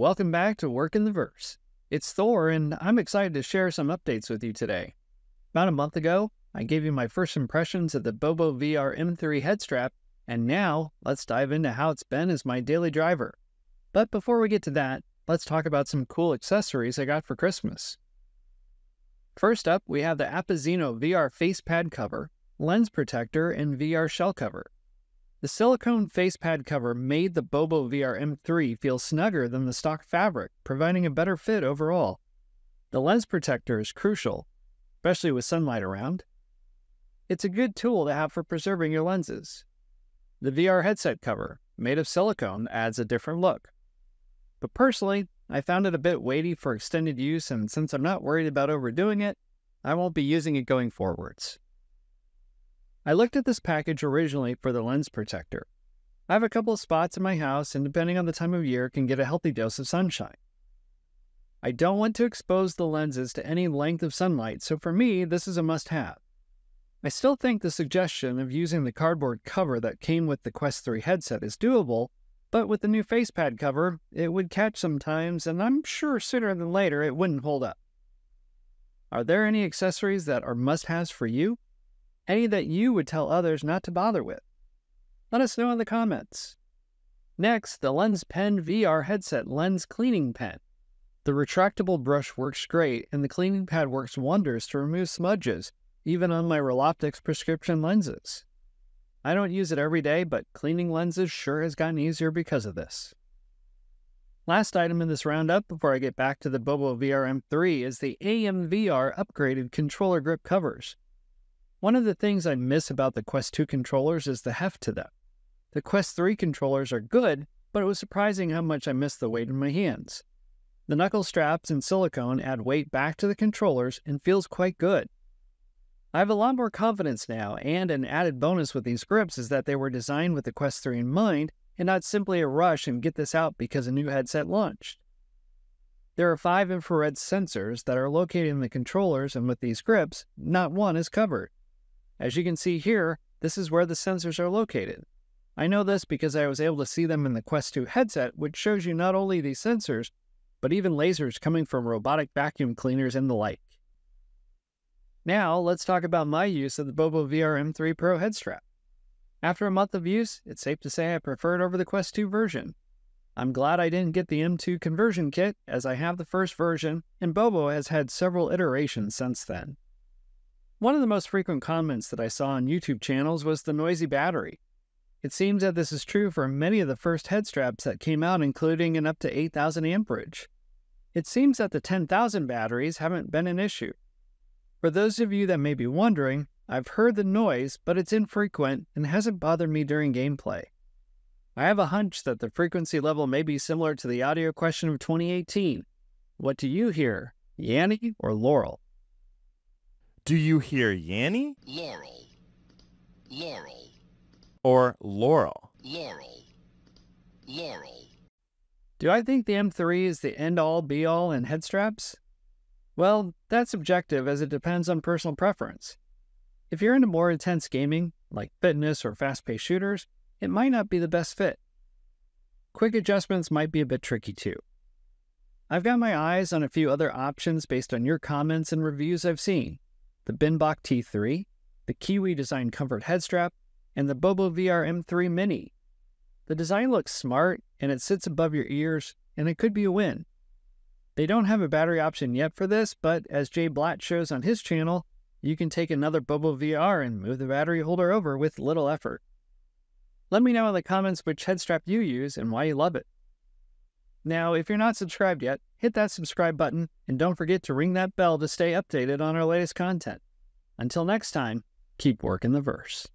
Welcome back to Work'n the Verse. It's Thor, and I'm excited to share some updates with you today. About a month ago, I gave you my first impressions of the Bobo VR M3 head strap, and now let's dive into how it's been as my daily driver. But before we get to that, let's talk about some cool accessories I got for Christmas. First up, we have the APEXINNO VR face pad cover, lens protector, and VR shell cover. The silicone face pad cover made the Bobo VR M3 feel snugger than the stock fabric, providing a better fit overall. The lens protector is crucial, especially with sunlight around. It's a good tool to have for preserving your lenses. The VR headset cover, made of silicone, adds a different look. But personally, I found it a bit weighty for extended use, and since I'm not worried about overdoing it, I won't be using it going forwards. I looked at this package originally for the lens protector. I have a couple of spots in my house and depending on the time of year can get a healthy dose of sunshine. I don't want to expose the lenses to any length of sunlight, so for me, this is a must-have. I still think the suggestion of using the cardboard cover that came with the Quest 3 headset is doable, but with the new facepad cover, it would catch sometimes, and I'm sure sooner than later it wouldn't hold up. Are there any accessories that are must-haves for you? Any that you would tell others not to bother with? Let us know in the comments. Next, the Lens Pen VR headset lens cleaning pen. The retractable brush works great, and the cleaning pad works wonders to remove smudges, even on my Reloptix prescription lenses. I don't use it every day, but cleaning lenses sure has gotten easier because of this. Last item in this roundup before I get back to the Bobo VR M3 is the AMVR upgraded controller grip covers. One of the things I miss about the Quest 2 controllers is the heft to them. The Quest 3 controllers are good, but it was surprising how much I missed the weight in my hands. The knuckle straps and silicone add weight back to the controllers and feels quite good. I have a lot more confidence now, and an added bonus with these grips is that they were designed with the Quest 3 in mind and not simply a rush and get this out because a new headset launched. There are five infrared sensors that are located in the controllers, and with these grips, not one is covered. As you can see here, this is where the sensors are located. I know this because I was able to see them in the Quest 2 headset, which shows you not only these sensors, but even lasers coming from robotic vacuum cleaners and the like. Now, let's talk about my use of the Bobo VR M3 Pro head strap. After a month of use, it's safe to say I prefer it over the Quest 2 version. I'm glad I didn't get the M2 conversion kit, as I have the first version, and Bobo has had several iterations since then. One of the most frequent comments that I saw on YouTube channels was the noisy battery. It seems that this is true for many of the first head straps that came out, including an up to 8,000 amperage. It seems that the 10,000 batteries haven't been an issue. For those of you that may be wondering, I've heard the noise, but it's infrequent and hasn't bothered me during gameplay. I have a hunch that the frequency level may be similar to the audio question of 2018. What do you hear, Yanny or Laurel? Do you hear Yanny? Laurel. Laurel. Or Laurel? Laurel. Laurel. Do I think the M3 is the end all be all in head straps? Well, that's subjective as it depends on personal preference. If you're into more intense gaming, like fitness or fast paced shooters, it might not be the best fit. Quick adjustments might be a bit tricky too. I've got my eyes on a few other options based on your comments and reviews I've seen, the Binbach T3, the Kiwi Design Comfort Head Strap, and the Bobo VR M3 Mini. The design looks smart and it sits above your ears, and it could be a win. They don't have a battery option yet for this, but as JayBratt shows on his channel, you can take another Bobo VR and move the battery holder over with little effort. Let me know in the comments which head strap you use and why you love it. Now, if you're not subscribed yet, hit that subscribe button and don't forget to ring that bell to stay updated on our latest content. Until next time, keep working the verse.